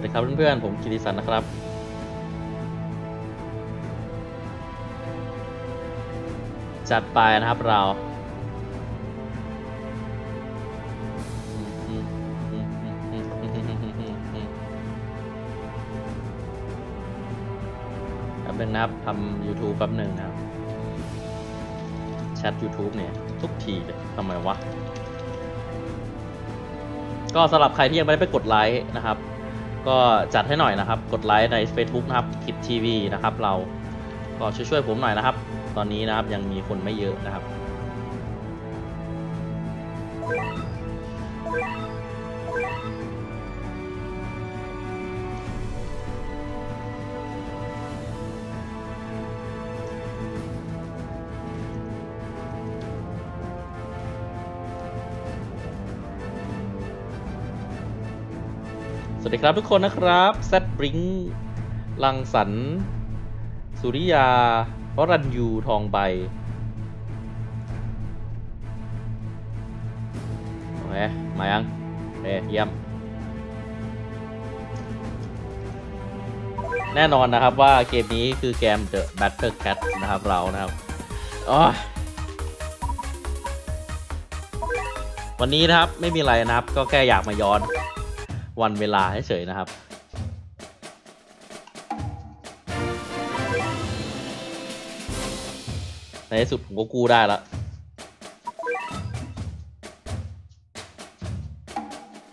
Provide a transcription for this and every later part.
วัสดีครับเพื่อนๆ ผมกิติสันนะครับ จัดไปนะครับเราแป๊บนึงนะครับทำ YouTube แป๊บหนึ่งนะครับแชท YouTube เนี่ย ทุกทีเลยทำไมวะ ก็สำหรับใครที่ยังไม่ได้ไปกดไลค์นะครับ ก็จัดให้หน่อยนะครับ กดไลค์ใน Facebook นะครับคลิปทีวีนะครับ เราก็ช่วยๆผมหน่อยนะครับ ตอนนี้นะครับยังมีคนไม่เยอะนะครับ วัสดีครับทุกคนนะครับแซดบริงลังสรรสุริยาวรัญยูทองใบโอเคมายังเอ้เยี่ยม แน่นอนนะครับว่าเกมนี้คือเกม The Battle Cat นะครับเรานะครับอ้ยวันนี้นะครับไม่มีอะไรนะครับ ก็แค่อยากมาย้อน วันเวลาเฉยๆนะครับในที่สุดผมก็กู้ได้ละแล้ว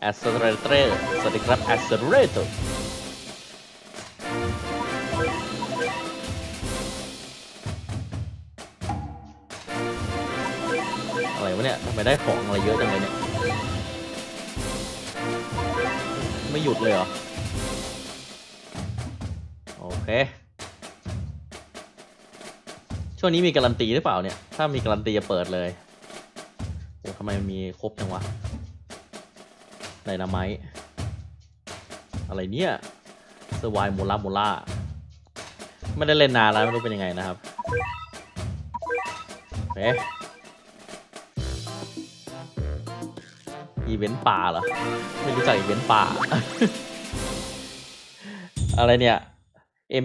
Accelerator สวัสดีครับ Accelerator อะไรวะเนี่ยทำไมได้ของอะไรเยอะจังเลยเนี่ย ไม่หยุดเลยเหรอ โอเค ช่วงนี้มีการันตีหรือเปล่าเนี่ย ถ้ามีการันตีจะเปิดเลยโอ้ทำไมมันมีครบจังวะไดนาไมต์อะไรเนี่ยเซอร์ไวโมล่าโมล่าไม่ได้เล่นนานแล้วไม่รู้เป็นยังไงนะครับโอเค อีเวนต์ป่าเหรอ ไม่รู้จักอีเวนต์ป่า อะไรเนี่ย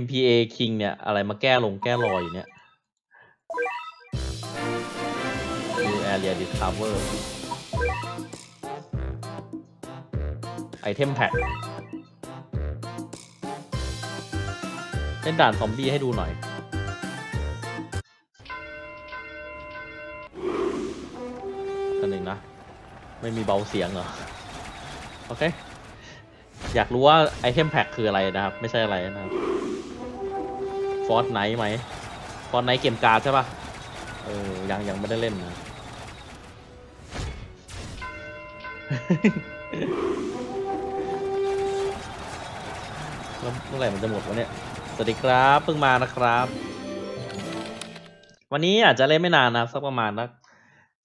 MPA King เนี่ย อะไรมาแก้ลงแก้รอยอยู่เนี่ย New Area Discover Item Pack เล่นด่านซอมบี้ให้ดูหน่อย ไม่มีเบาเสียงเหรอ โอเค อยากรู้ว่า item pack คืออะไรนะครับ ไม่ใช่อะไรนะครับฟอร์ n ไนท์ไหมฟอร์ n ไนท์เกมการ์ดใช่ปะเออ ยังยังไม่ได้เล่นนะ แล้วเมื่อไหร่มันจะหมดวะเนี่ย สวัสดีครับ เพิ่งมานะครับ วันนี้อาจจะเล่นไม่นานนะครับสักประมาณสัก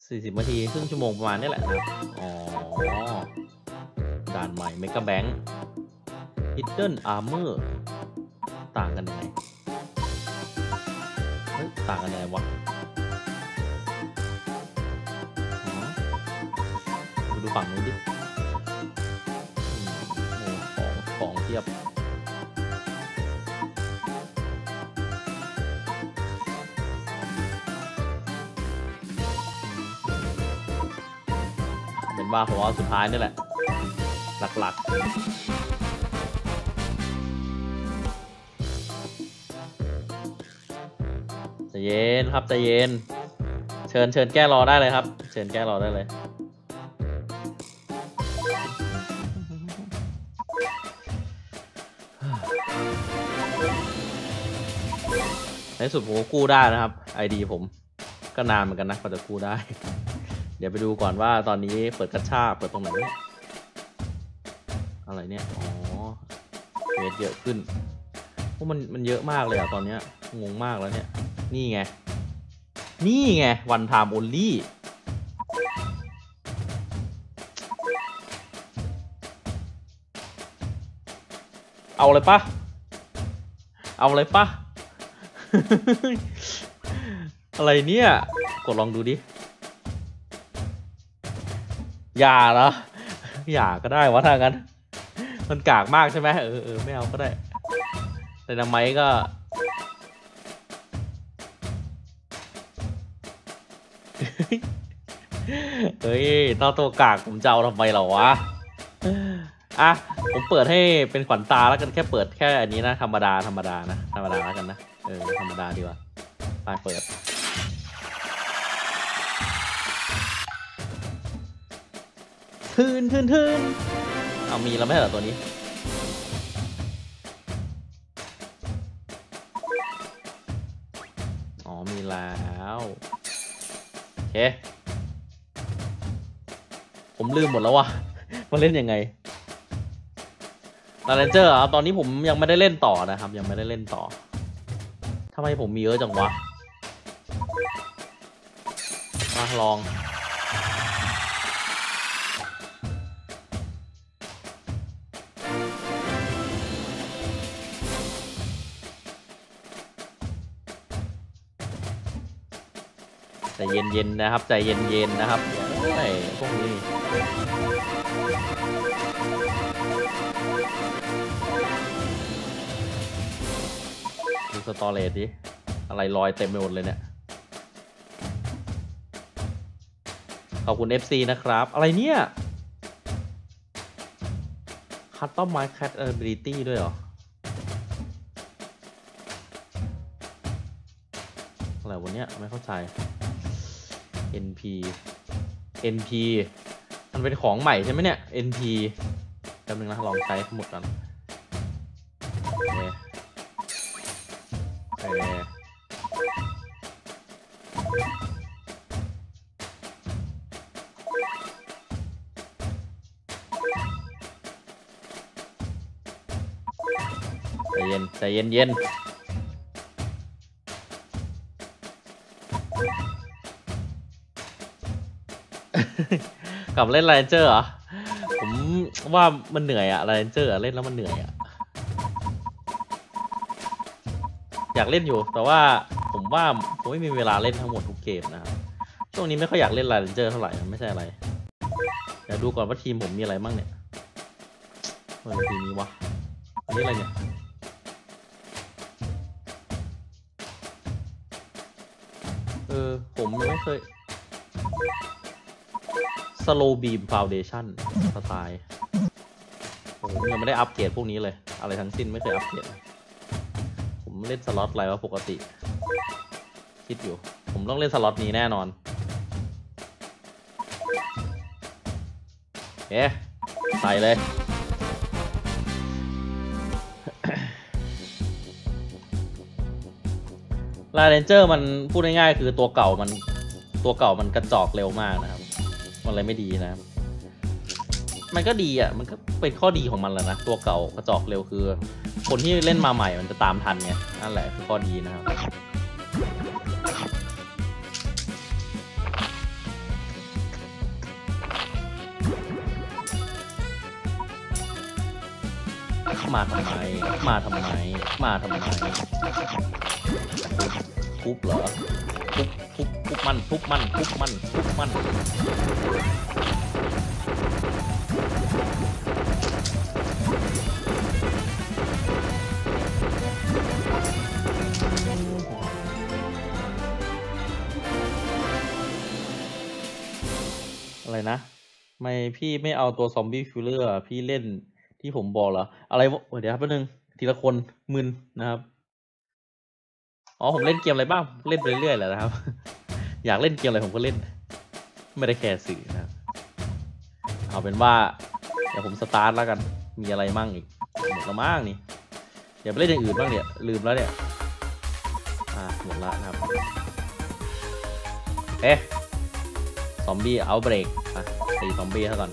สี่สิบนาทีครึ่งชั่วโมงประมาณนี้แหละนะอ๋อด่านใหม่เมก a แบง k Hidden Armor ต่างกันยังไงเฮ้ยต่างกันยังไงวะอ๋อมาดูฝั่งนู้นดิของของเทียบ เป็นว่าผมเอาสุดท้ายนี่แหละ หลักๆใจเย็นครับใจเย็น เชิญเชิญแก้รอได้เลยครับ เชิญแก้รอได้เลยในสุดผมก็กู้ได้นะครับ ID ผมก็นานเหมือนกันนะกว่าจะกู้ได้ เดี๋ยวไปดูก่อนว่าตอนนี้เปิดกระชากเปิดตรงไหนเนี่ยอะไรเนี่ย อ๋อเวทเยอะขึ้นพวกมันมันเยอะมากเลยอะตอนเนี้ยงงมากแล้วเนี่ย นี่ไง นี่ไงวันไทม์โอลี่เอาเลยปะเอาเลยปะอะไรเนี่ย กดลองดูดิ อย่าเหรออย่าก็ได้วะถ้างั้น มันกากมากใช่ไหมเออเออไม่เอาก็ได้แต่นาไมก็ เฮ้ยตอตัวกากผมจะเอาทำไมเหรอวะ อะ ผมเปิดให้เป็นขวัญตาแล้วกันแค่เปิดแค่อันนี้นะ ธรรมดาธรรมดานะ ธรรมดาแล้วกันนะ เออ ธรรมดาดีกว่า ไปเปิด ทืนทืนทืนเอามีแล้วไหมเหรอตัวนี้ อ๋อมีแล้วโอเค ผมลืมหมดแล้ววะมาเล่นยังไงลาเรนเจอร์ครับตอนนี้ผมยังไม่ได้เล่นต่อนะครับ ยังไม่ได้เล่นต่อทำไมผมมีเยอะจังวะมาลอง ย็นนะครับ ใจเย็นๆนะครับโอ้พวกนี้ดูสตอเรจดิ อะไรลอยเต็มไปหมดเลยเนี่ย ขอบคุณ FC นะครับ อะไรเนี่ย Custom My Cat Ability ด้วยเหรออะไรวันเนี้ยไม่เข้าใจ NP NP มันเป็นของใหม่ใช่ไหมเนี่ย NP แป๊บนึงนะลองใช้หมดกันโอเคโอเคใจเย็นใจเย็นเย็น กลับเล่นไลเจอร์เหรอ ผมว่ามันเหนื่อยอะไลเจอร์เล่นแล้วมันเหนื่อยอะอยากเล่นอยู่ แต่ว่าผมว่าผมไม่มีเวลาเล่นทั้งหมดทุกเกมนะครับ ช่วงนี้ไม่ค่อยอยากเล่นไลเจอร์เท่าไหร่ไม่ใช่อะไร เดี๋ยวดูก่อนว่าทีมผมมีอะไรบ้างเนี่ยเออทีมนี้วะอันนี้อะไรเนี่ยเออผมยังไม่เคย Slow Beam Foundation สไตล์ผมยังไม่ได้อัปเกรดพวกนี้เลย อะไรทั้งสิ้นไม่เคยอัปเกรดผมเล่นสล็อตอะไรวะปกติ คิดอยู่ ผมต้องเล่นสล็อตนี้แน่นอนเอ๊ะใส่เลยลาเรนเจอร์มันพูดง่ายๆคือตัวเก่ามันตัวเก่ามันกระจอกเร็วมากนะครับ มันเลยไม่ดีนะ มันก็ดีอะ มันก็เป็นข้อดีของมันแหละนะ ตัวเก่ากระจอกเร็วคือ คนที่เล่นมาใหม่มันจะตามทันไงนั่นแหละคือข้อดีนะครับมาทำไม มาทำไม มาทำไมทุบเหรอทุบทุบ ทุบมันทุบมันทุบมันทุบมันอะไรนะไม่พี่ไม่เอาตัว zombie killer พี่เล่นที่ผมบอกเหรอ อะไรเดี๋ยวครับแป๊บนึง ทีละคนมึนนะครับ อ๋อ ผมเล่นเกมอะไรบ้าง เล่นไปเรื่อยๆแหละนะครับ อยากเล่นเกมอะไรผมก็เล่น ไม่ได้แคร์สื่อนะครับเอาเป็นว่าเดี๋ยวผมสตาร์ทแล้วกัน มีอะไรมั่งอีกหมดแล้วมั่งนี่เดี๋ยวไปเล่นอย่างอื่นบ้างเนี่ย ลืมแล้วเนี่ย อ่าหมดละนะครับ เอ๊ะ ซอมบี้เอาเบรกอะตีซอมบี้ซะก่อน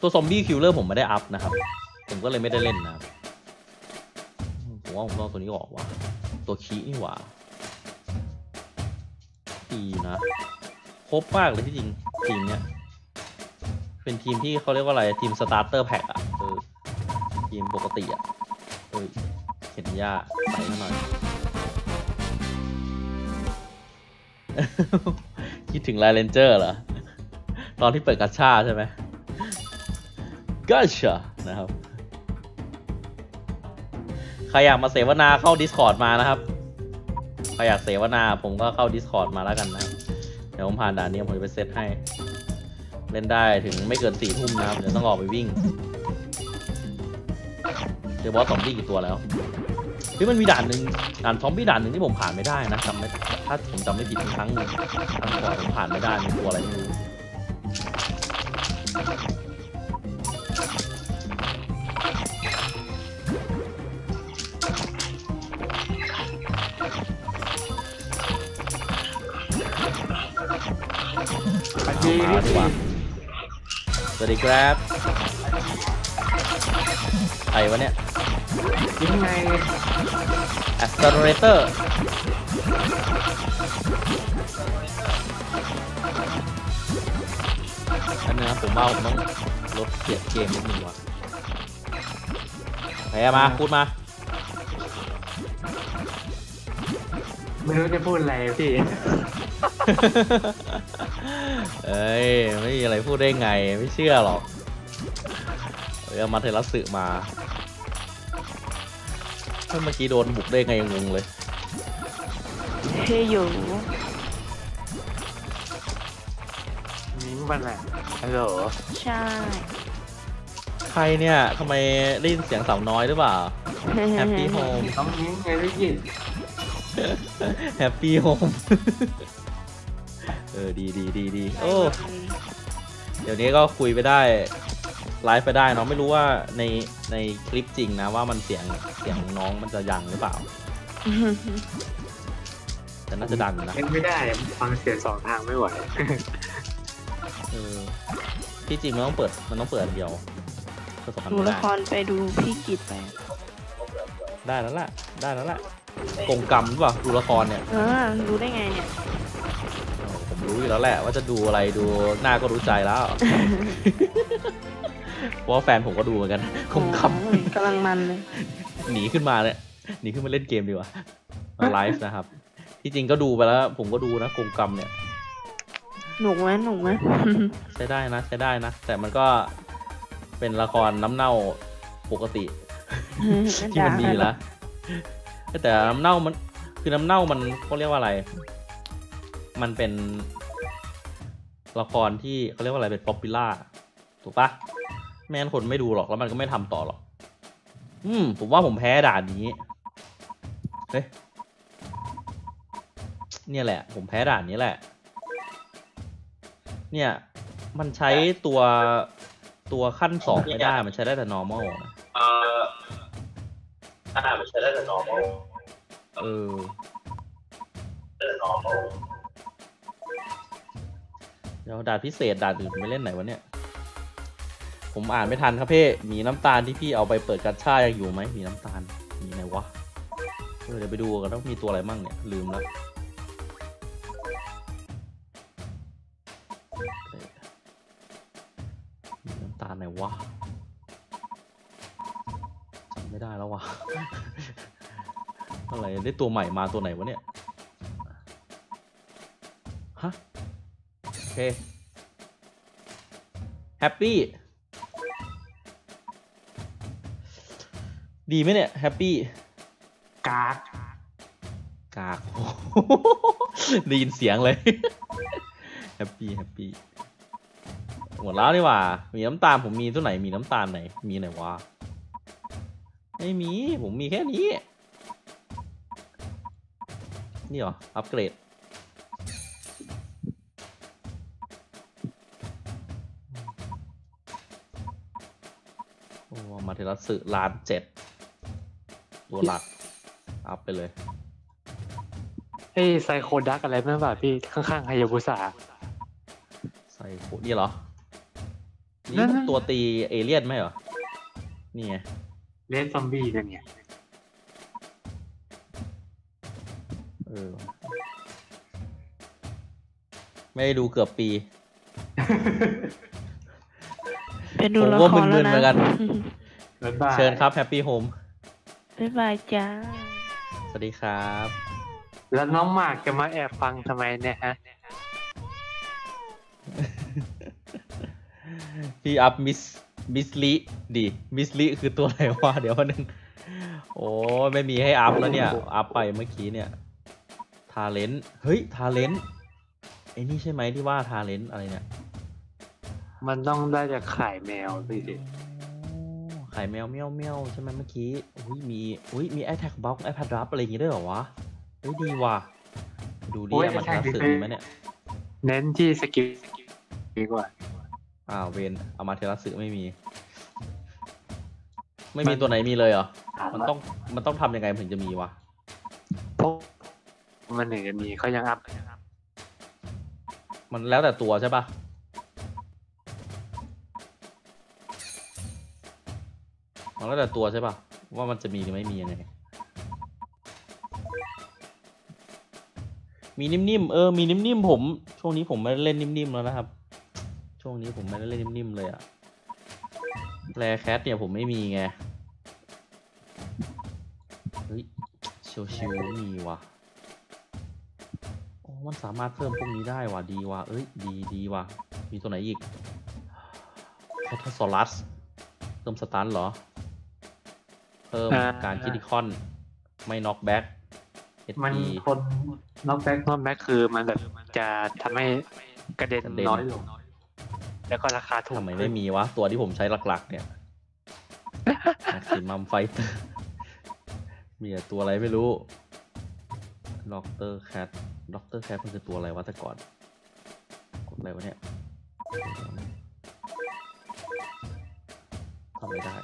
ตัวซอมบี้คิวเลอร์ผมไม่ได้อัพนะครับ ผมก็เลยไม่ได้เล่นนะครับผมว่าผมต้องตัวนี้ออกว่ะตัวคีนี่หว่าดีนะครบมากเลยที่จริงทีมเนี้ยเป็นทีมที่เขาเรียกว่าอะไรทีมสตาร์เตอร์แพ็กอะเออทีมปกติอะเอ้ยเห็นยาใส่หน่อยคิดถึงไลเลนเจอร์เหรอ ตอนที่เปิดกัาชาใช่ไหม กัชานะครับ ใครอยากมาเสวนาเข้า Discord มานะครับ ใครอยากเสวนาผมก็เข้า Discord มาแล้วกันนะเดี๋ยวผมผ่านด่านนี้ผมจะไปเซตให้ เล่นได้ถึงไม่เกินสี่ทุ่มนะครับ เดี๋ยวต้องออกไปวิ่งเจอบอสซอมบี้กี่ตัวแล้วเฮ้ยมันมีด่านหนึ่งด่านซอมบี้ด่านหนึ่งที่ผมผ่านไม่ได้นะจำไม่ถ้าผมจำไม่ผิดครั้งหนึ่งครั้งก่อนผมผ่านไม่ได้มีตัวอะไรไม่รู้ วัสดีมาดีพี่กว่าสวัสดีครับใครวะเนี่ยยังไง accelerator อันนี้นะผมว่าผมต้องลดเกียรเกมนิดนึงว่ะไหนอะมา พูดมา ไม่รู้จะพูดอะไรพี่ เอ้ยไม่มีอะไรพูดได้ไงไม่เชื่อหรอกเออมาเทรัสสึมาเมื่อกี้โดนบุกได้ไงงงเลยเฮ้ยอยู่มิ้งมันแหละฮัลโหลใช่ใครเนี่ยทำไมได้ยินเสียงสาวน้อยหรือเปล่า Happy Home ต้องมิ้งไงพี่กิน Happy Home เออดีดีดีดีโอ้เดี๋ยวนี้ก็คุยไปได้ไลฟ์ไปได้เนาะไม่รู้ว่าในในคลิปจริงนะว่ามันเสียงเสียงน้องมันจะยังหรือเปล่า แต่น่าจะดังอยู่นะเล่นไม่ได้ฟังเสียงสองทางไม่ไหวเออที่จริงมันต้องเปิดมันต้องเปิดอันเดียวเพื่อสองพันดูไม่ละได้ครไปดูพี่กิจไป ได้แล้วล่ะ ได้แล้วล่ะกงกรรมหรือเปล่าดูละครเนี่ยเออรู้ได้ไงเนี่ยเออผม รู้อยู่แล้วแหละว่าจะดูอะไรดูหน้าก็รู้ใจแล้ว เพราะว่าแฟนผมก็ดูเหมือนกันกงกรรมโอ้ยกำลังมันเลยหนีขึ้นมาเนี่ยหนีขึ้นมาเล่นเกมดีกว่ามาไลฟ์นะครับ ที่จริงก็ดูไปแล้ว ผมก็ดูนะกงกรรมเนี่ย หนุกไหมหนุกไหม ใช้ได้นะใช้ได้นะ แต่มันก็เป็นละครน้ำเน่าปกติ ที่มันมีอยู่แล้วแต่น้ำเน่ามันคือน้ำเน่ามันเขาเรียกว่าอะไร มันเป็น ละครที่เขาเรียกว่าอะไรเป็นป๊อปปูล่าถูกปะไม่งั้นคนไม่ดูหรอกแล้วมันก็ไม่ทำต่อหรอก อืม ผมว่าผมแพ้ด่านนี้ เฮ้ย เนี่ยแหละ ผมแพ้ด่านนี้แหละ เนี่ย มันใช้ตัวตัวขั้นสองไม่ได้ มันใช้ได้แต่ normal นะเอออ่ามันใช้ได้แต่ normal เออแต่ normal เดี๋ยวด่านพิเศษด่านอื่นไม่เล่นไหนวะเนี่ย ผมอ่านไม่ทันครับเพ่มีน้ำตาลที่พี่เอาไปเปิดกัญชายังอยู่ไหมมีน้ำตาล มีไหนวะเดี๋ยวไปดูกันว่ามีตัวอะไรมั่งเนี่ย ลืมแล้วมีน้ำตาลไหนวะจำไม่ได้แล้ววะอะไรได้ตัวใหม่มาตัวไหนวะเนี่ย ฮะ เคแฮปปี้ดีไหมเนี่ยแฮปปี้กากกากได้ยินเสียงเลยแฮปปี้แฮปปี้หมดแล้วนี่หว่า มีน้ำตาลผมมีตัวไหนมีน้ำตาลไหน มีไหนวะไม่มี ผมมีแค่นี้ นี่เหรอ อัปเกรด ทรัสสึล้านเจ็ดตัวหลัก อัพไปเลยเฮ้ยไซโคดักอะไรไม่แบบพี่ ข้างๆไฮยาบุสะใส่โคนี่เหรอ นี่นั่นมันตัวตีเอเลี่ยนไหมเหรอ นี่ไง เลนซอมบี้นั่นเนี่ยเออ ไม่ได้ดูเกือบปีไปดูผมละว่าครมึแล้วนๆเหมือนกันนะ บ๊ายบายเชิญครับแฮปปี้โฮมบ๊ายบายจ้า สวัสดีครับ แล้วน้องหมากจะมาแอบฟังทำไมเนี่ยฮะ พี่อัพมิสมิสลิดิมิสลิคือตัวอะไรวะเดี๋ยววันนึง โอ้ยไม่มีให้อัพแล้วเนี่ย อัพไปเมื่อกี้เนี่ยทาเลนเฮ้ยทาเลนไอ้นี่ใช่ไหมที่ว่าทาเลนอะไรเนี่ย มันต้องได้จากขายแมวพี่ ดิโอ้ไข่แมวเมียวเมียวใช่ไหมเมื่อกี้อุ้ยมีอุ้ยมี i อ t แท็กบล็อกไอแพดรับอะไรอย่างงี้ด้วยเหรอวะเฮ้ยดีว่ะดูดิมันจะสื่อมีไหมเนี่ยเน้นที่สกิลดีกว่าอ้าวเวนเอามาเทรัสึไม่มี ไม่มีตัวไหนมีเลยเหรอมันต้องมันต้องทำยังไงถึงจะมีวะพวกมันหนึ่งจะมีเขายังอัพมันแล้วแต่ตัวใช่ปะ แล้วแต่ตัวใช่ป่ะ ว่ามันจะมีหรือไม่มียังไงมีนิ่มๆ เออ มีนิ่มๆ ผม ช่วงนี้ผมไม่ได้เล่นนิ่มๆ แล้วนะครับ ช่วงนี้ผมไม่ได้เล่นนิ่มๆ เลยอะแรแคทเนี่ยผมไม่มีไง เฮ้ยชิวๆมีว่ะโอ้มันสามารถเพิ่มพวกนี้ได้ว่ะ ดีว่ะ เอ้ย ดีดีว่ะ มีตัวไหนอีกแคทโซลัสเพิ่มสตันเหรอ เพิ่มการคิดิคอน ไม่น็อกแบ็กมันคนน็อกแบ็กน็อกแบ็กคือมันแบบจะทำให้กระเด็นกระเด็นน้อยลงแล้วก็ราคาถูกทำไมไม่มีวะ ตัวที่ผมใช้หลักๆ เนี่ย Maximum Fighter มีแต่ตัวอะไรไม่รู้ Doctor Cat Doctor Cat มันคือตัวอะไรวะแต่ก่อน กดอะไรวะเนี่ยทำไม่ได้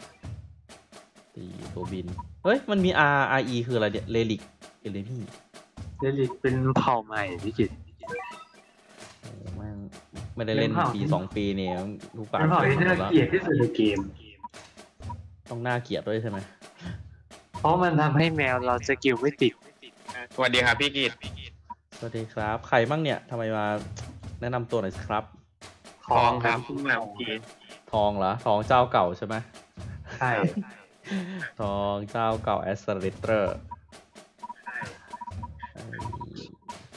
ตีตัวบิน เฮ้ย มันมี R R E คืออะไรเนี่ยเลลิกเอเลนี่เดลิกเป็นเผ่าใหม่พี่จิตโอ้แม่งไม่ได้เล่นเป็นเผ่าปีสองปีเนี่ยทุกปากเป็นเผ่าที่น่าเกลียดที่สุดในเกม ต้องน่าเกลียดด้วยใช่ไหมเพราะมันทำให้แมวเรา skill ไม่ติดสวัสดีครับพี่กิตสวัสดีครับ ใครบ้างเนี่ยทำไมมาแนะนำตัวหน่อยสิครับ ทองครับเพิ่งมาเมื่อกี้ทองเหรอทองเจ้าเก่าใช่ไหมใช่ ทองเจ้าเก่าแอสเซอร์เตอร์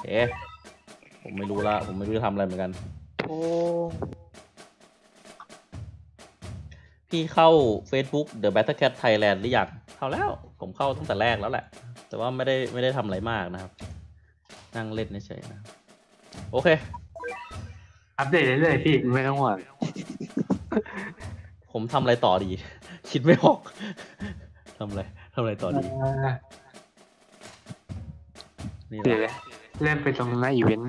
เอ๊ะผมไม่รู้ละ ผมไม่รู้จะทำอะไรเหมือนกัน โอ้ พี่เข้า Facebook The Battle Cat Thailand หรือยัง เข้าแล้ว ผมเข้าตั้งแต่แรกแล้วแหละ แต่ว่าไม่ได้ไม่ได้ทำอะไรมากนะครับ นั่งเล่นเฉยๆนะ โอเค อัปเดตเรื่อยๆพี่ ไม่ต้องห่วงผมทำอะไรต่อดี คิดไม่ออกทำอะไรทำอะไรต่อดีนี่แหเดี๋ยวละเล่นไปตรงหน้าอีเวนต์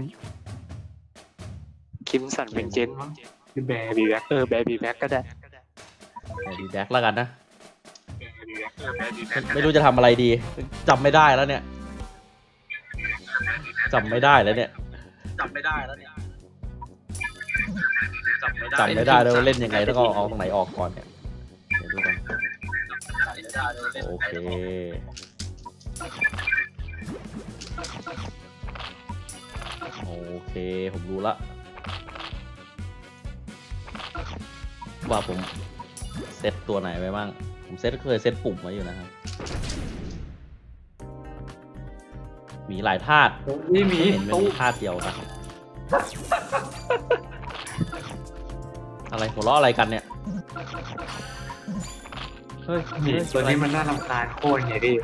คิมสันเป็นเจนมั้งหรือแบร์บีแบ็กเออแบร์บีแบ็กก็ได้ดีแบ็กแล้วกันนะไม่ไม่รู้จะทำอะไรดีจำไม่ได้แล้วเนี่ยจำไม่ได้แล้วเนี่ยจำไม่ได้แล้วเนี่ยจำไม่ได้แล้วาเล่นยังไงแล้วก็เอาตรงไหนออกก่อนเนี่ยเดี๋ยวดูกัน โอเค โอเค ผมรู้ละ ว่าผมเซตตัวไหนไว้บ้าง ผมเซตเคยเซตปุ่มไว้อยู่นะครับ มีหลายธาตุนี่มีเห็นมันตู้มีธาตุเดียวนะ อะไรหัวเราะอะไรกันเนี่ย ฮ้ยนี่เฮ้ยตัวนี้มันน่ารำคาญโคตรไงพี่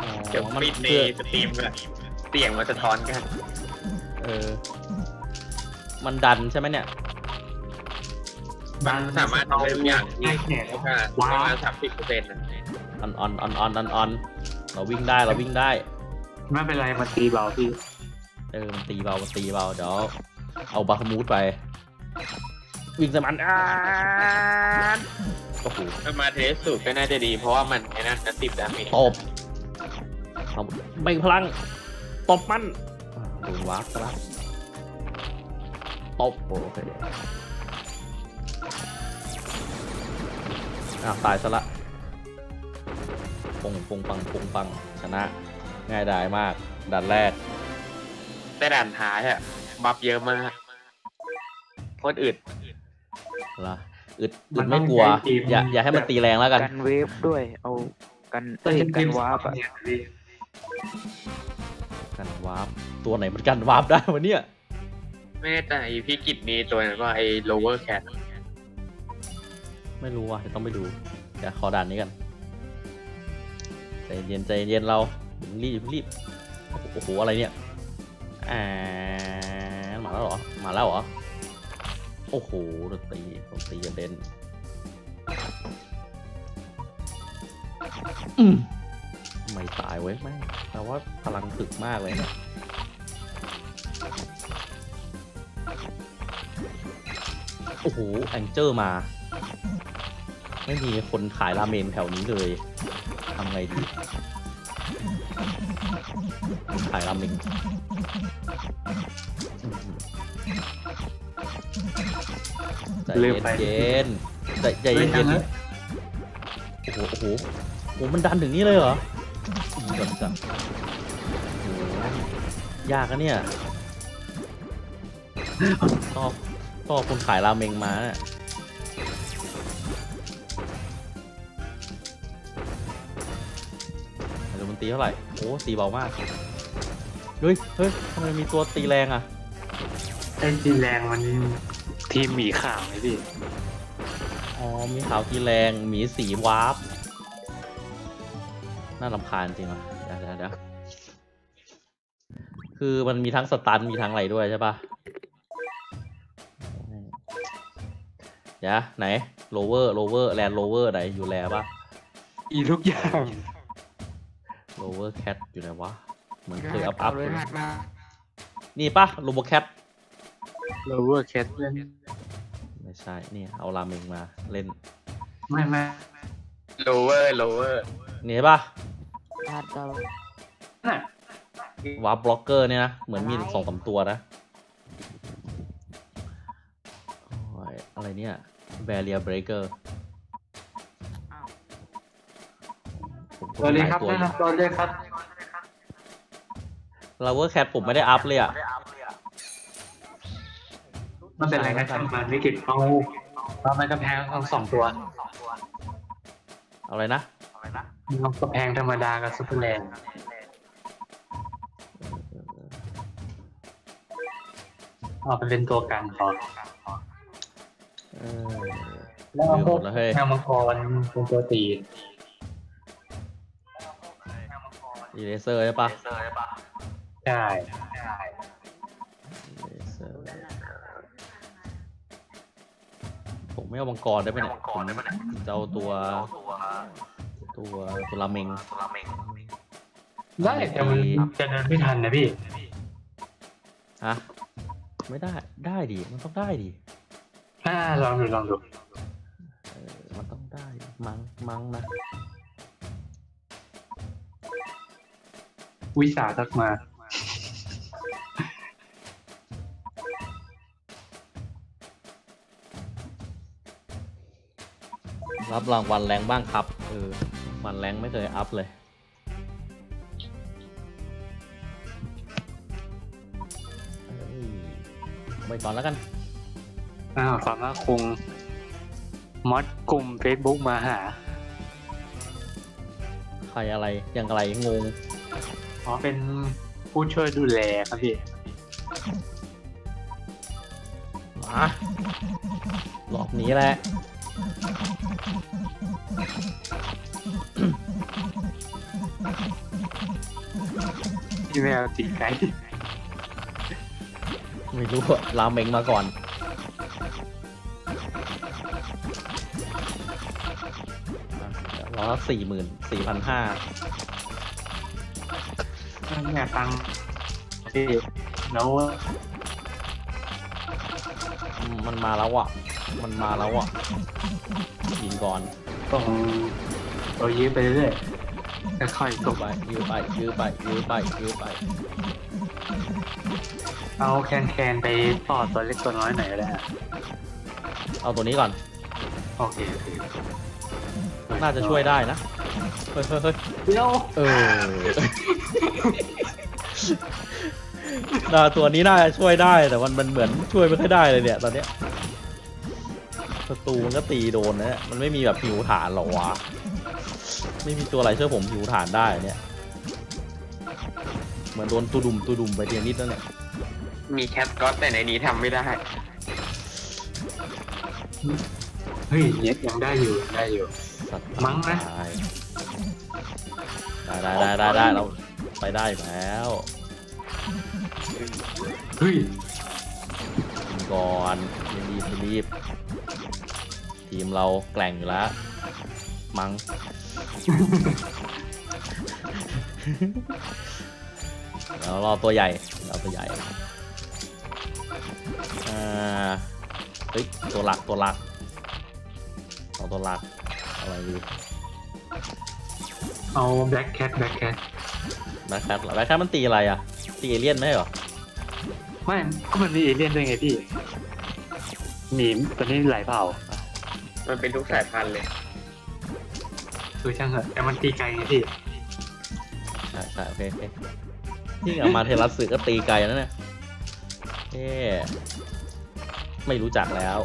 อ๋อเดี๋ยวมันปิดในคือสตรีมกันเสียงมันสะท้อนกัน เออ มันดันใช่ไหมเนี่ยมันสามารถทำได้ทุกอย่างที่ให้แขนแล้วก็ประมาณสามสิบเปอร์เซ็นต์นะออนออนออนออนออนออนเราวิ่งได้เราวิ่งได้ ไม่เป็นไรมันตีเบาพี่ เออ มันตีเบา มันตีเบา เดี๋ยวเอาบาคามูดไป วิ่งสมันอ่าน โอ้โหถ้ามาเทสสูตรก็น่าจะดี เพราะว่ามันไอ้นั่นนะสิบดาเมจตบเอาเบ่งพลัง ตบมันอ่าโดนวาร์ปซะละตบโอเคอ้าวตายซะละปงปงปังปงปังชนะ ง่ายดายมากดันแรก แต่ด่านท้ายอะ buff เยอะมากโคตรอึดละอึ ดอึดไม่กลัว อย่าอย่าให้มันตีแรงแล้วกัน กัน wave ด้วย เอากันแต่เอ้ยเป็นกัน warp อะเนี่ยพี่กัน warp ตัวไหนมันกัน warp ได้วะเนี่ยไม่แน่ใจพี่กิจมีตัวนั้นว่าไอ้ lower cat ไม่รู้ว่ะเดี๋ยวต้องไปดูเดี๋ยวขอด่านนี้กันใจเย็นใจเย็นเราอย่าเพิ่งรีบอย่าเพิ่งรีบโอ้โหอะไรเนี่ยอ่ามาแล้วเหรอ มาแล้วเหรอ โอ้โหโดนตีโดนตีกระเด็นอืมไม่ตายเว้ยแม่งแต่ว่าพลังถึกมากเลยเนี่ยโอ้โหแองเจอร์มา ไม่มีคนขายราเมนแถวนี้เลยทำไงดี ขายราเมนใจลืเย็มนไป เย็นใจใจเย็นเย็นโอ้โห โอ้โห โอ้โห มันดันถึงนี่เลยเหรออืมก่อนจังโอ้โหยากอะเนี่ยชอบชอบคนขายราเมงมาเนี่ย ตีเท่าไหร่โอ้ตีเบามาก เฮ้ยเฮ้ยทำไมมีตัวตีแรงอะไอ้จีแรงมันทีมหมีข่าวไหมพี่ อ๋อมีขาวตีแรงหมีสีวาร์ปน่ารำคาญจริงว่ะเดี๋ยวเดี๋ยวเดี๋ยวคือมันมีทั้งสตันมีทั้งอะไรด้วยใช่ปะเดี๋ยวไหน lower lower land lower ไหนอยู่แลปะอีทุกอย่าง lower cat อยู่ไหนวะ เหมือนเคยอัพอัพอยู่นะนี่ปะ lower cat lower cat เล่นไม่ใช่ นี่เอาราเมงมาเล่น ไม่ไม่ lower lower นี่ปะขาดเราน่ะวาร์ปบล็อกเกอร์เนี่ยนะ เหมือนมีสองสามตัวนะโอ้ยอะไรเนี่ย barrier breaker ตัวเลยมีหครับตัวแนะนำตัวเลยครับเราเวอร์แคทผมไม่ได้อัพเลยอะมันเป็นอะไรนะช่างมันวิกฤตเอาเราไปกระแพงทั้งสองตัวเอาอะไรนะเอากระแพงธรรมดากับ super rare เอาไปเป็นตัวกันพอเออแล้วเอาพวกไม่หมดแล้วเฮ้ยแมวมังกรเป็นตัวตี eraser ใช่ปะใช่เลเซอร์ผมไม่เอามังกรได้ไหมเนี่ยผมจะเอาตัวตัวตัวราเมงได้แต่มันจะเดินไม่ทันนะพี่ ฮะ ไม่ได้ ได้ดิ มันต้องได้ดิอ่าลองดูลองดู มันต้องได้ มังมังนะ วิสาทักมา รับรางวัลแรงบ้างครับเออวันแรงไม่เคยอัพเลยเอ้ยเอาไปก่อนแล้วกันอ้าวสามารถคงมอดกลุ่ม Facebook มาหา ใครอะไรยังอะไร งง อ๋อเป็นผู้ช่วยดูแลครับพี่มารอบนี้แหละพี่แมวตีไก่ไม่รู้อะราเมงมาก่อนอะเดี๋ยวรอสี่หมื่นสี่พันห้า แม่ตังค์พี่แล้วมันมาแล้วอะ มันมาแล้วอะยิงก่อนต้องเรายื้อไปเรื่อยๆค่อยๆตยื้กอไปยื้อไปยื้อไปยื้อไปยื้อไป เอาแคนแคนๆไปต่อตัวเล็กตัวน้อยหน่อยก็ได้ฮะเอาตัวนี้ก่อน โอเคโอเคน่าจะช่วยได้นะ เฮ้ยเฮ้ยเฮ้ยเดี๋ยวเออ น่าตัวนี้น่าจะช่วยได้แต่มันมันเหมือนช่วยไม่ค่อยได้เลยเนี่ยตอนเนี้ยศัตรูมันก็ตีโดนนะเนี่ยมันไม่มีแบบผิวฐานหรอวะไม่มีตัวอะไรช่วยผมผิวฐานได้เนี่ยเหมือนโดนตูดุมตูดุมไปเทียนิดนั่นแหละมีแคทก็อตแต่ในนี้ทำไม่ได้ เฮ้ยเน็ตยังได้อยู่ยังได้อยู่ สัตว์มั้งนะ ได้ได้ได้ได้ได้เรา ไปได้อยู่แล้วเฮ้ยกินก่อนไม่รีบไม่รีบ ทีมเราแกล่งอยู่แล้วมัง้งแล้วรอตัวใหญ่เราตัวใหญ่อ่าเฮ้ยตัวหลักตัวหลักเอาตัวหลักอะไรดีเอา black cat black cat black cat black cat มันตีอะไรอะ ตีเอเลี่ยนไม่ใช่เหรอ ไม่ก็มันมีเอเลี่ยนด้วยไงพี่ มีตัวนี้ไหลเปล่า มันเป็นทุกสายพันธุ์เลยคือช่างเหอะแต่มันตีไกลไงพี่ ใช่ใช่โอเคโอเคที่เอามาเทรัสสึก็ตีไกลนะเนี่ยเอ๊ะไม่รู้จักแล้ว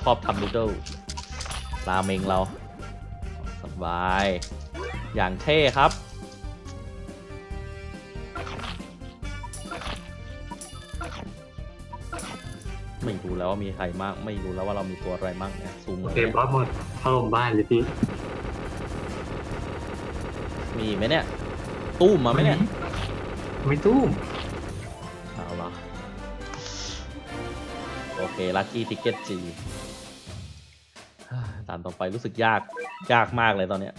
ชอบทำนูเดิลราเมงเรา สบาย อย่างเท่ครับ รู้แล้วว่ามีใครมาก ไม่รู้แล้วว่าเรามีตัวอะไรมั่งเนี่ยซูมโอมาเคเนี่ยบอสหมดถล่มบ้านเลยพี่มีไหมเนี่ย ตู้มมาไหมเนี่ย ไม่ตู้มเอาละโอเคลัคกี้ทิกเก็ตจีด่านต่อไปรู้สึกยากยากมากเลยตอนเนี้ย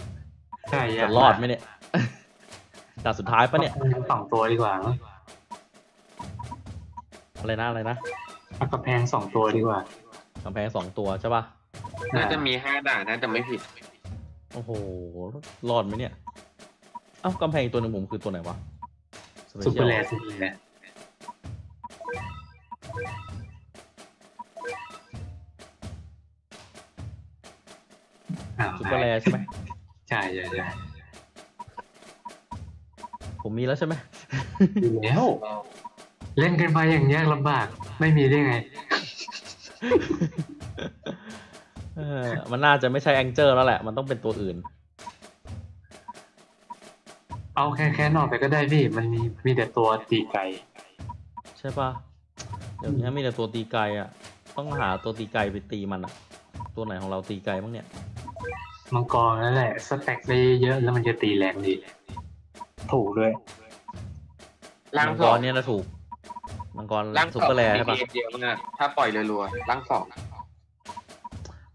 ใช่จะรอดไหมเนี่ยด่านสุดท้ายปะเนี่ยอาสองตัวดีกว่ามั้งอะไรนะอะไรนะ เอากระแพงสองตัวดีกว่ากำแพงสองตัวใช่ปะน่าจะมีห้าด่านน่าจะไม่ผิด โอ้โห รอดไหมเนี่ย เอ้ากำแพงอีกตัวหนึ่งผมคือตัวไหนวะซุปเปอร์แล Special นด์ซุปเปอร์แลนด์อ้าวซุปเปอร์แรร์ใช่ไหมใช่ใช่ใช่ผมมีแล้วใช่ไหมดีแล้ว เล่นกันไปอย่างยากลำบาก ไม่มีได้ไง เออมันน่าจะไม่ใช่แองเจอร์แล้วแหละ มันต้องเป็นตัวอื่น เอาแค่แค่นอกไปก็ได้พี่ มันมีมีแต่ตัวตีไก่ ใช่ปะเดี๋ยวนี้มีแต่ตัวตีไกลอะ ต้องหาตัวตีไกลไปตีมันอะ ตัวไหนของเราตีไกลบ้างเนี่ยมังกรนั่นแหละ สแต็กได้เยอะแล้วมันจะตีแรงดี ถูกด้วยร่างมังสกองรเนี่ยนะถูก มังกรร่างซุปสอเปงอร์แรร์มีใช่ปะเอเดียวมากถ้าปล่อยรัวๆร่างสอง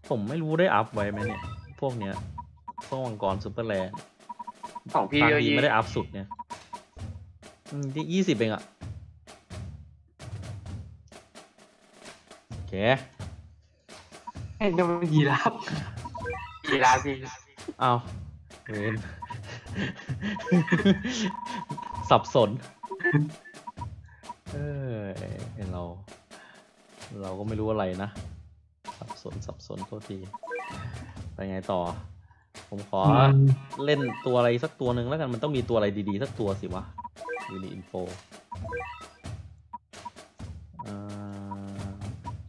ผมไม่รู้ได้อัพไว้ไหมเนี่ย พวกเนี้ยพวกมังกรซุปเปอร์แรร์ของพี่บางก็ทียี่ไม่ได้อัพสุดเนี่ยอืมที่ยี่สิบเองอะโอเคไอ้นี่มันยีราฟกีฬาพี่เอาเวนสับสน เออ เห็นเรา เราก็ไม่รู้อะไรนะ สับสนสับสนโทษที ไปไงต่อ ผมขอมันเล่นตัวอะไรสักตัวหนึ่งแล้วกัน มันต้องมีตัวอะไรดีๆ สักตัวสิวะยูนิอินโฟ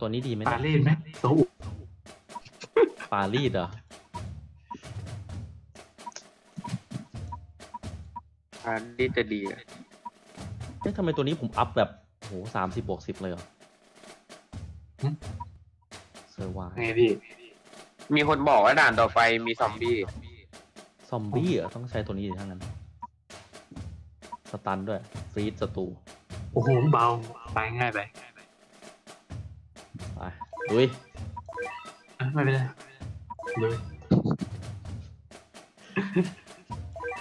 ตัวนี้ดีไหมปาเนี่ยรีสไหมโซอุปารีสเหรออันนี้จะดีอะเอ๊ะทำไมตัวนี้ผมอัพแบบโหสามสิบบวกสิบเลยเหรอเซอร์วาไงพี่ มีคนบอกว่าด่านต่อไปมีซอมบี้ ซอมบี้เหรอต้องใช้ตัวนี้ดิทั้างนั้น สตันด้วย freeze ศัตรู โอ้โหเบา ไปง่ายไป ไปดุยอะไม่เป็นไรเลย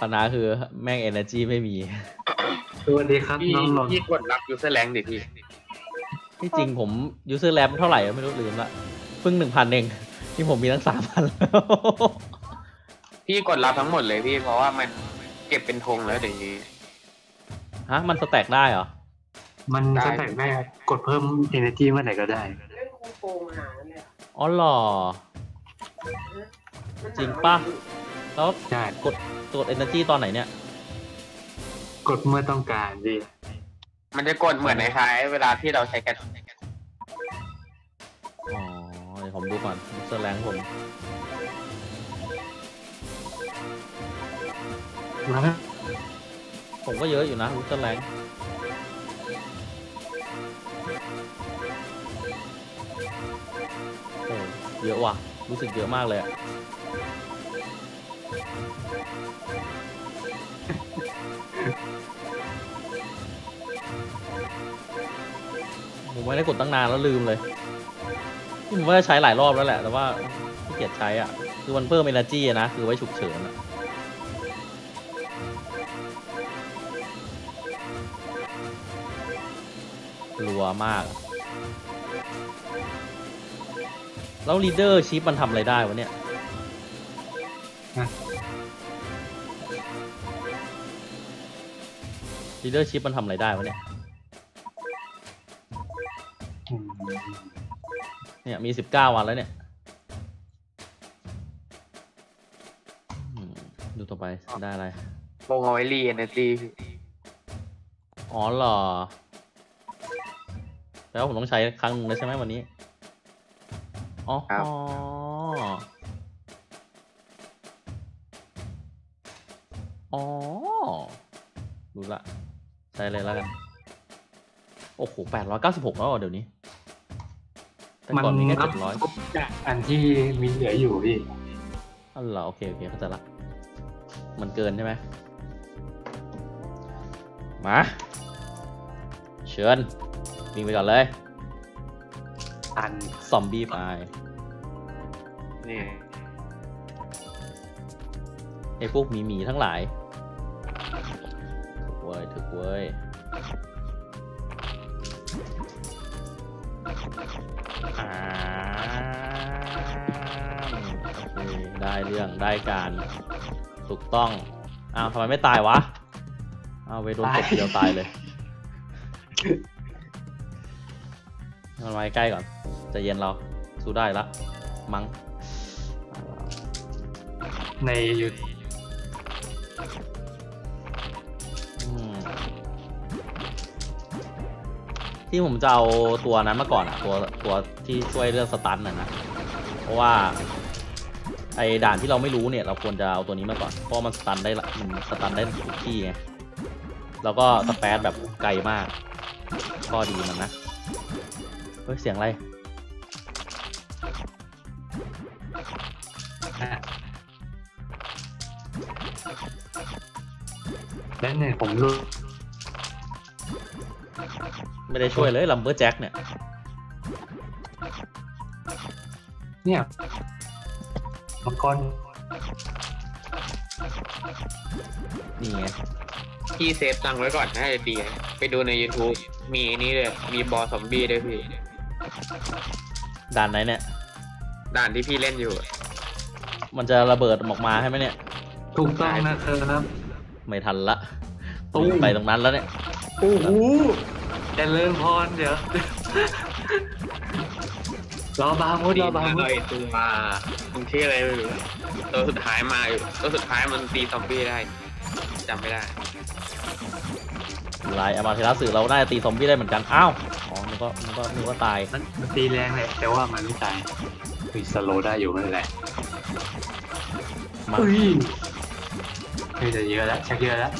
ปัญหาคือแม่งเอเนจีไม่มี สวัสดีครับพี่น้องนนท์พี่กดรับ user rank ดิพี่ที่จริงผม user rank เท่าไหร่ก็ไม่รู้ลืมละเพิ่งหนึ่งพันเองที่ผมมีทั้งสามพันแล้วพี่กดรับทั้งหมดเลยพี่เพราะว่ามันเก็บเป็นธงแล้วเดี๋ยวนี้ฮะมันสแต็กได้เหรอ มันได้สแต็กได้กดเพิ่ม energy เมื่อไหร่ก็ได้เล่นคูโปมาหาเนี่ยอ๋อเหรอจริงปะแล้วใช่กดกดเอเนจีตอนไหนเนี่ย กดเมื่อต้องการพี่มันจะกดเหมือนในคล้ายๆเวลาที่เราใช้กันอ๋อเดี๋ยวผมดูก่อนยูเซอร์แรงผมมาแล้วผมก็เยอะอยู่นะลูกเตอร์แรงโอ้เยอะว่ะ รู้สึกเยอะมากเลยอะ ผมไม่ได้กดตั้งนานแล้วลืมเลยที่ผมว่าจะใช้หลายรอบแล้วแหละ แต่ว่าขี้เกียจใช้อะ คือมันเพิ่ม energy อะนะ คือไว้ฉุกเฉินอะรัวมาก แล้ว leadership มันทำอะไรได้วะเนี่ย leadership มันทำอะไรได้วะเนี่ยอืม เนี่ยมีสิบเก้าวันแล้วเนี่ยอืมดูต่อไปได้อะไรโมงเอาไว้รีเอเนจีอ๋อเหรอ แล้วผมต้องใช้ครั้งหนึ่งเลยใช่ไหมวันนี้ อ๋ออ๋ออ๋อรู้ละ ใช้เลยแล้วกัน โอ้โหแปดร้อยเก้าสิบหกแล้วเหรอเดี๋ยวนี้ แต่ก่อนมีแค่นัเจ็ดร้อยจากอันที่มีเหลืออยู่พี่อ๋อเหรอโอเคโอเคเข้าใจละมันเกินใช่ไหมมาเชิญวิ่งไปก่อนเลยอันซอมบี้ไปนี่ไอ้พวกหมีหมีๆทั้งหลายถึกเว้ยถึกเว้ย ได้เรื่องได้การถูกต้อง อ้าวทำไมไม่ตายวะ อ้าวไปโดนกดเดียวตายเลยให้มันมาใกล้ก่อนใจะเย็นเราสู้ได้ละมั้งในยูอืมที่ผมจะเอาตัวนั้นมาก่อนอะตัวตัวที่ช่วยเรื่องสตันน่ะนะ เพราะว่า ไอ้ด่านที่เราไม่รู้เนี่ยเราควรจะเอาตัวนี้มาก่อนเพราะว่ามันสตันได้ละมันสตันได้ทุกที่ไงแล้วก็สเปซแบบไกลมากข้อดีมันนะเฮ้ยเสียงอะไรและเนี่ยผมรู้ไม่ได้ช่วยเลยลัมเบอร์แจ็คเนี่ย เนี่ยมัง กรนี่ไงพี่เซฟตังค์ไว้ก่อนน่าจะดีนะไปดูใน YouTube มีอันนี้เลยมีบอสซอมบี้ด้วยพี่ ด่านไหนเนี่ย ด่านที่พี่เล่นอยู่มันจะระเบิดออกมาใช่ไหมเนี่ย ถูกต้องนะครับ ไม่ทันละตุ้ม ไปตรงนั้นแล้วเนี่ย โอ้โหเจริญพรเดี๋ยว รอบามุดรอบามุดไอตัวมันชื่ออะไรไม่รู้ตัวสุดท้ายมาอยู่ตัวสุดท้ายมันตีซอมบี้ได้จำไม่ได้ลายอามาเทราสื่อเราน่าจะตีซอมบี้ได้เหมือนกัน อ้าว อ๋อมันก็มันก็มันก็ตาย มันมันตีแรงเลยแต่ว่ามันไม่ตายเฮ้ยสโลว์ได้อยู่ไม่เป็นไรมาเฮ้ยเฮ้ยจะเยอะแล้วชักเยอะแล้ว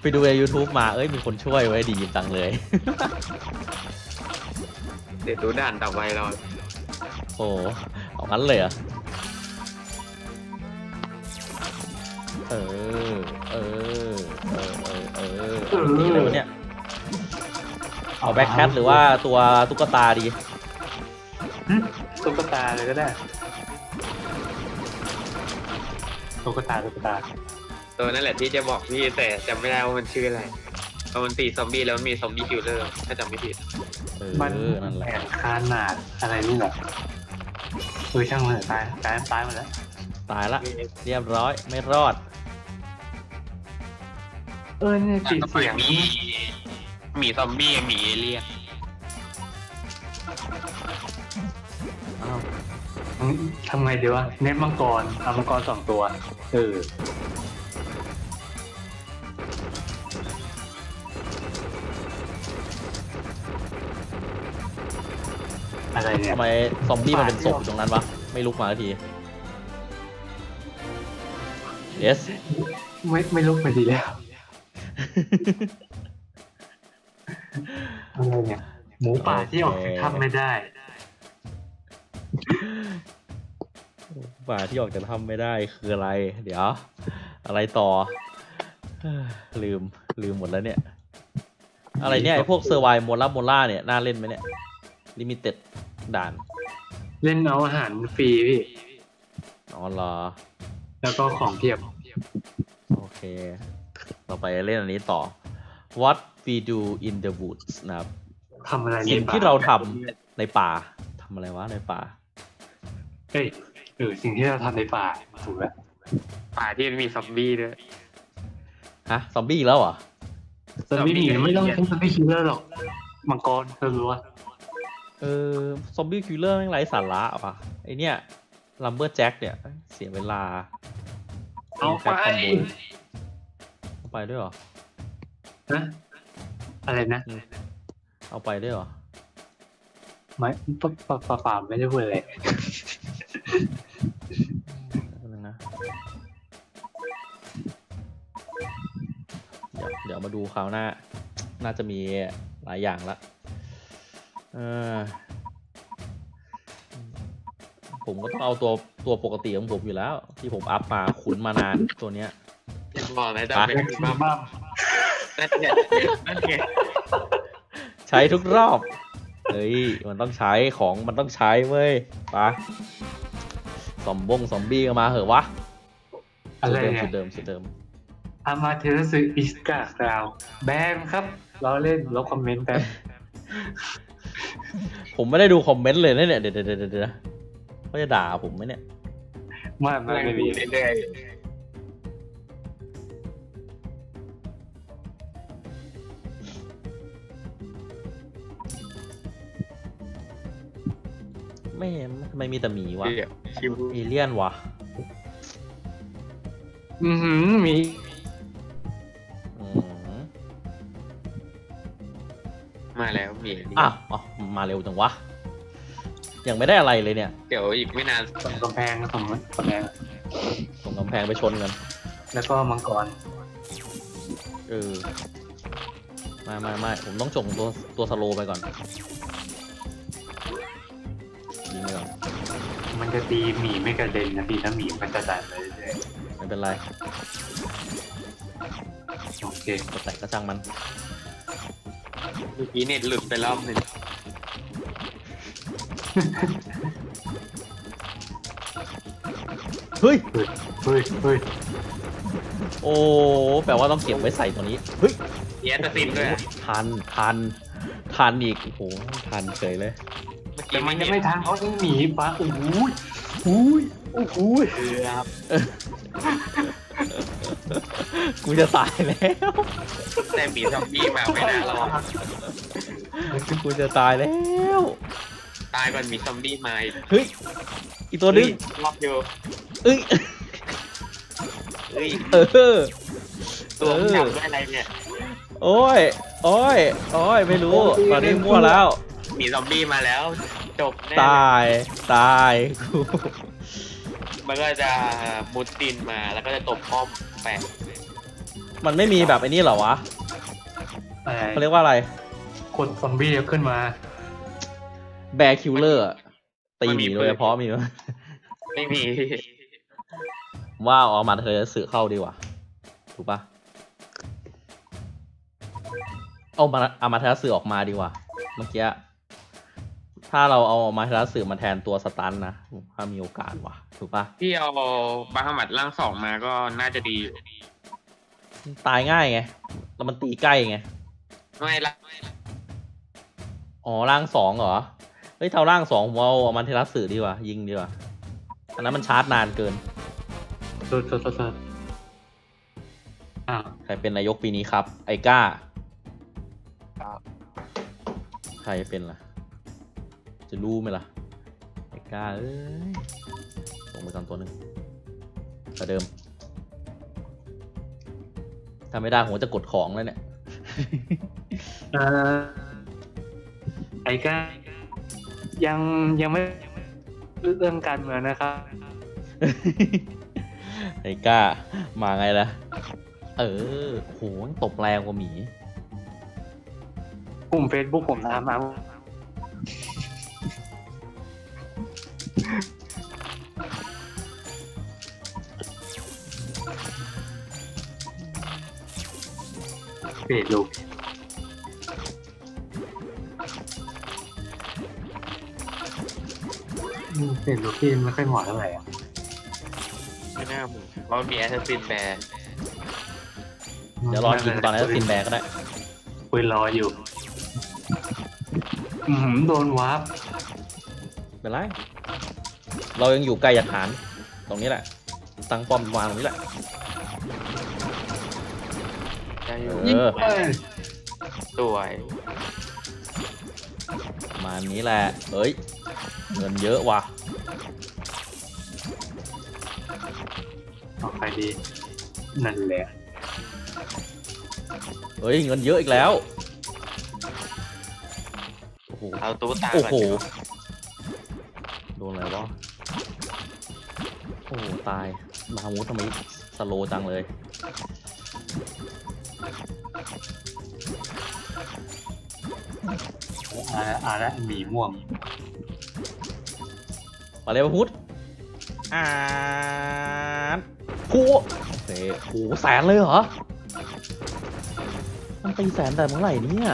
ไปดูใน YouTube มา เอ้ย มีคนช่วยไว้ดีจังเลย เดี๋ยวดูด่านต่อไปเราโอ้เอางั้นเลยเหรอเออ เออ เออ เออ เออเอานี่เลยวะเนี่ย เอาแบ็คแคทหรือว่าตัวตุ๊กตาดีหึตุ๊กตาเลยก็ได้ตุ๊กตาตุ๊กตา ตัวนั่นแหละที่จะบอกพี่แต่จำไม่ได้ว่ามันชื่ออะไรเพราะมันตีซอมบี้แล้วมันมี zombie killer ถ้าจำไม่ผิด เออ มันนั่นแหแผละนคานาดอะไรนี่แหละเออช่างมันเถอะตายตายตายหมดแล้วตายละเรียบร้อยไม่รอด เออเนี่ยปิดเสียงมีหมีซอมบี้หมีเอเลี่ยนอ้าวอืมทำไงดีวะเน้นมังกรเอามังกรสองตัว เออ อะไรเนี่ยทำไมซอมบี้มันเป็นศพอยู่ตรงนั้นวะ ไม่ลุกมาสักทีเอสไม่ไม่ลุกไปดีแล้ว อะไรเนี่ย หมูป่าที่ออกจากถ้ำไม่ได้ ป่าที่ออกจากถ้ำไม่ได้คืออะไร เดี๋ยว อะไรต่อเอ้อลืมลืมหมดแล้วเนี่ย อะไรเนี่ยไอพวก survive mola mola เนี่ย น่าเล่นไหมเนี่ย limited ด่าน เล่นเอาอาหารฟรีพี่ อ๋อเหรอ แล้วก็ของเพียบ โอเคเราไปเล่นอันนี้ต่อ What we do in the woods นะครับทำอะไรในป่าสิ่งที่เราทำในป่าทำอะไรวะในป่า เฮ้ยเออสิ่งที่เราทำในป่าถูกแล้วป่าที่มันมีซอมบี้ด้วย ฮะ ซอมบี้อีกแล้วเหรอซอมบี้หนีไม่ต้องใช้ zombie killer หรอก มังกรเธอรู้ว่า เออ zombie killer แม่งไร้สาระว่ะไอเนี่ย lumberjack เนี่ย เสียเวลาเอาไปแค่ combo เอาไปด้วยเหรอนะอะไรนะ เอาไปด้วยเหรอ ไม่ปะปะปะปะไม่ได้พูดอะไรแป๊บนึงนะเดี๋ยวเดี๋ยวมาดูคราวหน้า น่าจะมีหลายอย่างละ เออ ผมก็ต้องเอาตัวตัวปกติของผมอยู่แล้ว ที่ผมอัพมาขุนมานานตัวเนี้ยจะบอกนะจะป่ะเป็นบ้าบ้านั่นไงนั่นไงใช้ทุกรอบ เฮ้ย มันต้องใช้ของมันต้องใช้เว้ยไปะซอมบงซอมบี้ก็มาเหอะวะอะไรสุดเดิมเนี่สุยดเดิมสุดเดิมอามาเทอร์สึอิสกาคราวแบมครับเราเล่นลบคอมเมนต์แป๊บ ผมไม่ได้ดูคอมเมนต์เลยนะเนี่ยเดี๋ยวเดี๋ยวเดี๋ยวเขาจะด่าผมไหมเนี่ยไม่ไม่นั่ไม่ดูมีเรื่อยไม่ทำไมมีแต่หมีวะเดี๋ยวชิวเอเลี่ยนวะ อือหือมี มาแล้วมีอ้าวอ๋อมาเร็วจังวะ ยังไม่ได้อะไรเลยเนี่ย เดี๋ยวอีกไม่นานส่งกำแพงส่งกำแพงส่งกำแพงไปชนกัน แล้วก็มังกร เออไมาไม่ไม่ผมต้องส่งตัวตัวสโลว์ไปก่อนยิงไปก่อนมันจะตีหมีไม่กระเด็นนะพี่ถ้าหมีมันจะดันไปเรื่อยไม่เป็นไรๆโอเคกดไหนก็ช่างมัน เมื่อกี้เน็ตหลุดไปรอบหนึ่งเฮ้ยเฮ้ย เฮ้ยเฮ้ยโอ้ แปลว่าต้องเก็บไว้ใส่ตัวนี้ เฮ้ยเอียตซินด้วยอะทันทันทันอีก โอ้โหทันเฉยเลย เมื่อแต่กี้มันไม่ยังเห็ไม่นทันเพราะไอ้หมีฟ้าโอ้โหอุ้ยโอ้โหเกือบ กูจะตายแล้วแต่มีซอมบี้มาไม่น่ารอดกูจะตายแล้วตายก่อนมีซอมบี้มาอีกเฮ้ยอีกตัวนึงรอบอยู่เอ้ยเฮ้ยเออตัวมันเออจับด้วยอะไรเนี่ยโอ้ยโอ้ยโอ้ยไม่รู้ตอนนี้มั่วแล้ว มีซอมบี้มาแล้วจบแน่ตายตายกูมันก็จะมุดดินมาแล้วก็จะตบป้อมแปะ มันไม่มีแบบไอ้นี่เหรอวะแต่เขาเรียกว่าอะไร คนซอมบี้ขึ้นมา bear killer ตีหมีโดยเฉพาะมีไหมไม่มี ว่าเอามาเธอสื่อเข้าดีกว่าถูกปะเอามาเอามาเธอสื่อออกมาดีกว่า เมื่อกี้ถ้าเราเอามาเธอสื่อมาแทนตัวสตันนะถ้ามีโอกาสว่ะ ถูกปะที่เอาบาฮามัดร่างสองมาก็น่าจะดีอยู่ ตายง่ายไงแล้วมันตีใกล้ไงไม่ละอ๋อร่างสองเหรอเฮ้ยเท่าร่างสองผมเอาเอามันเทรัสสื่อดีกว่ายิงดีกว่าอันนั้นมันชาร์จนานเกินโทษโทษโทษโทษอ้าวใครเป็นนายกปีนี้ครับ ไอก้าใครเป็นล่ะ จะรู้ไหมล่ะไอก้าเอ้ยส่งไปก่อนตัวหนึ่งประเดิม ถ้าไม่ได้ผมจะกดของแล้วเนี่ยเอ่อไอ้ก็ยังยังไม่เรื่องการเมืองนะครับไอ้ก้า มาไงล่ะ เออโหตบแรงกว่าหมี กลุ่มเฟซบุ๊กผมทำมา เฟซลูกอืมเฟซลูกที่ไม่ค่อยเหมาะเท่าไหร่อะไม่น่าหมูเพราะมันมีแอสซัสซินแบร์เดี๋ยวรอกินตอนนั้นกินแบกก็ได้ปืนรออยู่อืมโดนวาร์ปเป็นไร เรายังอยู่ไกลจากฐาน ตรงนี้แหละ ตั้งป้อมวางตรงนี้แหละได้ อยู่เออเอ้ยสวยประมาณนี้แหละเฮ้ย เงินเยอะว่ะเอาใครดีนั่นแหละเฮ้ย เงินเยอะอีกแล้ว โอ้โหเอาตู้ตาโอ้ก่อนโหดีกว่าโดนอะไรวะ โอ้โห ตาย มามูทำไมสโลว์จังเลย อ่าอ่าแล้วหมีม่วงมาเลยพระพุทธอ่านผู้เฮ้โหแสนเลยเหรอ มันตีแสนแต่เมื่อไหร่เนี่ย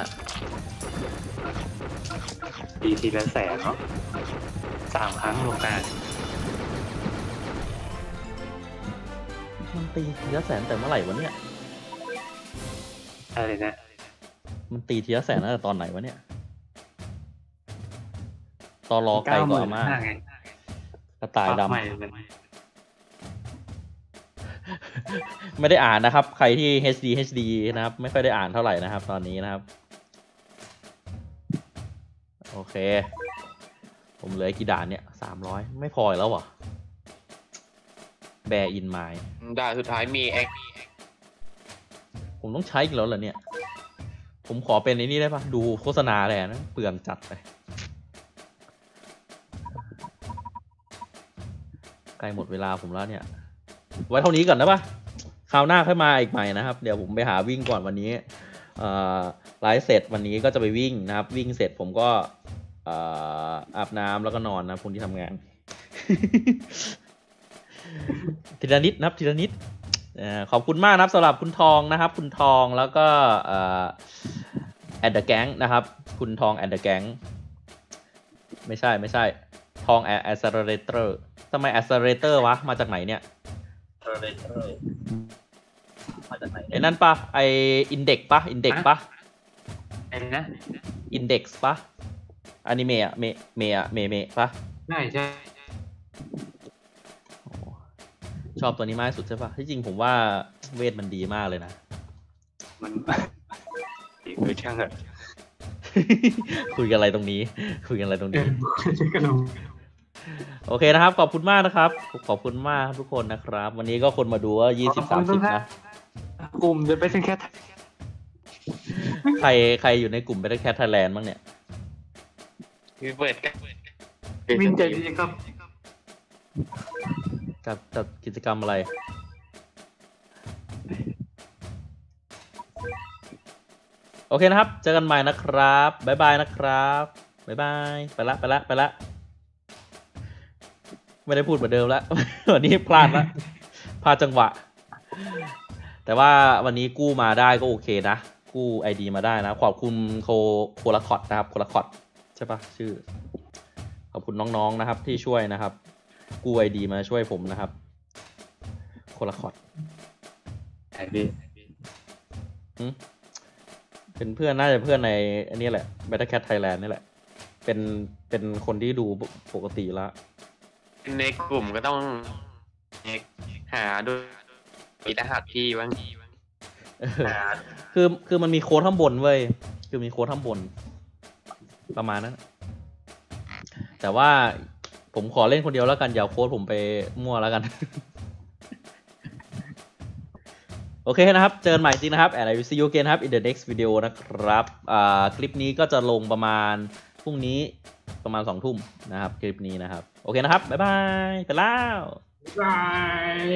ปีทีละแสนเนาะสามครั้งรวมกันมันตีทีละแสนแต่เมื่อไหร่วะเนี่ยอะไรนะ มันตีทีละแสนตั้งแต่ตอนไหนวะเนี่ยต อนรอไกลกว่าอามาเก้หนห้ไงกระต่ายปรับดำใหม่เลยไม่ได้อ่านนะครับ ใครที่ HD HD นะครับ ไม่ค่อยได้อ่านเท่าไหร่นะครับ ตอนนี้นะครับ โอเค ผมเหลืออีกกี่ด่านเนี่ยสามร้อยไม่พออีกแล้วเหรอbear in mindด่านสุดท้ายมี actผมต้องใช้อีกแล้วเหรอเนี่ย ผมขอเป็นไอ้นี่ได้ปะดูโฆษณาแหละนะเปลืองจัดไป ใกล้หมดเวลาผมแล้วเนี่ย ไว้เท่านี้ก่อนนะปะคราวหน้าค่อยมาอีกใหม่นะครับ เดี๋ยวผมไปหาวิ่งก่อนวันนี้ไลฟ์เสร็จวันนี้ก็จะไปวิ่งนะครับ วิ่งเสร็จผมก็ออาบน้ำแล้วก็นอนนะคนที่ทำงาน ทีละนิดนะครับทีละนิดอขอบคุณมากนะครับสำหรับคุณทองนะครับ คุณทองแล้วก็แอดเดอะแก๊งนะครับ คุณทองแอดเดอะแก๊งไม่ใช่ไม่ใช่ ทองแอสเซอร์เรเตอร์ ทำไมแอสเซอเรเตอร์วะ มาจากไหนเนี่ยไอ้นั่นปะไออินเด็กปะอินเด็กปะอะไรนะอินเด็กปะอนิเมะเมเมะเมเมะปะใช่ใช่โอ้ชอบตัวนี้มากที่สุดใช่ปะที่จริงผมว่าเวทมันดีมากเลยนะ มันเออช่างเถอะคุยกันอะไรตรงนี้ คุยกันอะไรตรงเอนี้อช่วยกันลง โอเคนะครับ ขอบคุณมากนะครับ ขอบคุณมากทุกคนนะครับ วันนี้ก็คนมาดูว่ายี่สิบสามสิบนะ กลุ่มจะไปถึงแค่ใครใครอยู่ในกลุ่ม Better Cat Thailand บ้างเนี่ยมีเปิดกันมินใจดีครับ กับกับกิจกรรมอะไร โอเคนะครับ เจอกันใหม่นะครับ บ๊ายบายนะครับ บ๊ายบาย ไปละ ไปละ ไปละ ไม่ได้พูดเหมือนเดิมแล้ววันนี้พลาดละพลาดจังหวะ แต่ว่าวันนี้กู้มาได้ก็โอเคนะ กู้ไอดีมาได้นะ ขอบคุณโคโคลาคอตนะครับโคลาคอตใช่ปะชื่อ ขอบคุณน้องๆนะครับ ที่ช่วยนะครับ กู้ไอดีมาช่วยผมนะครับโคลาคอตไอ้พี่หึเป็นเพื่อนน่าจะเพื่อนในอันนี้แหละ Better Cat Thailand นี่แหละ เป็นเป็นคนที่ดูปกติแล้ว ในกลุ่มก็ต้องหาดูมีรหัสที่บ้างเออคือคือมันมีโค้ดข้างบนเว้ยคือมีโค้ดข้างบน ประมาณนั้นแต่ว่าผมขอเล่นคนเดียวแล้วกันอย่าเอาโค้ดผมไปมั่วแล้วกัน โอเคนะครับ เจอกันใหม่จริงนะครับ and I will see you again ครับ in the next video นะครับอ่าคลิปนี้ก็จะลงประมาณพรุ่งนี้ประมาณสองทุ่มนะครับ คลิปนี้นะครับ โอเคนะครับ บ๊ายบาย ไปแล้ว บาย